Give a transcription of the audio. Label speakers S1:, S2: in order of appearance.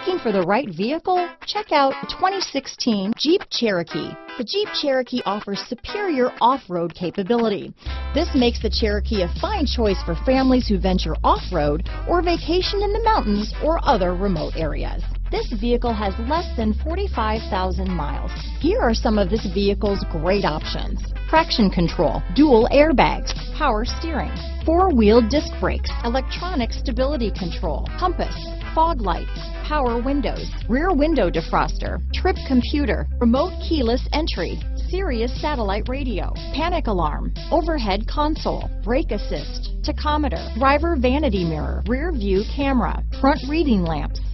S1: Looking for the right vehicle? Check out 2016 Jeep Cherokee. The Jeep Cherokee offers superior off-road capability. This makes the Cherokee a fine choice for families who venture off-road or vacation in the mountains or other remote areas. This vehicle has less than 45,000 miles. Here are some of this vehicle's great options. Traction control, dual airbags, power steering, four-wheel disc brakes, electronic stability control, compass, fog lights, power windows, rear window defroster, trip computer, remote keyless entry, Sirius satellite radio, panic alarm, overhead console, brake assist, tachometer, driver vanity mirror, rear view camera, front reading lamps.